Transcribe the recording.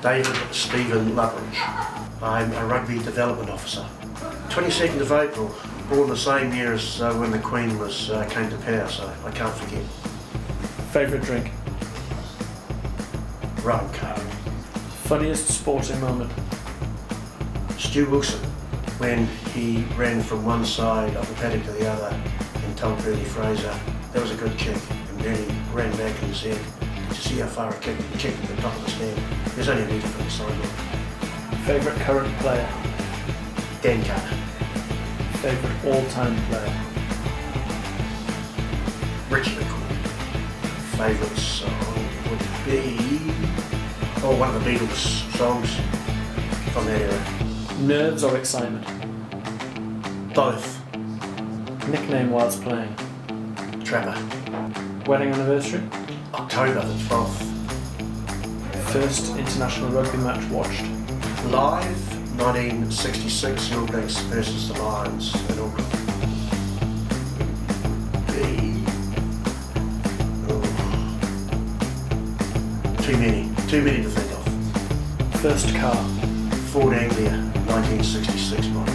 David Stephen Loveridge. I'm a rugby development officer. 22nd of April, born the same year as uh, when the Queen was uh, came to power, so I can't forget. Favourite drink? Rum Coke. Funniest sporting moment? Stu Wilson, when he ran from one side of the paddock to the other and told Bernie Fraser that was a good kick, and Bernie ran back and said, you see how far I kicked? He kicked at the top of the stand. There's only a metre from the sideline. Favourite current player? Dan Carter. Favourite all-time player? Richard McCaw. Favourite song would be oh one of the Beatles songs from that era. Nerves or excitement? Both. Nickname whilst playing? Trapper. Wedding anniversary? October the 12th. First international rugby match watched? Live 1966 All Blacks versus the Lions in Auckland. Oh. too many, too many to think of. First car? Ford Anglia 1966 model.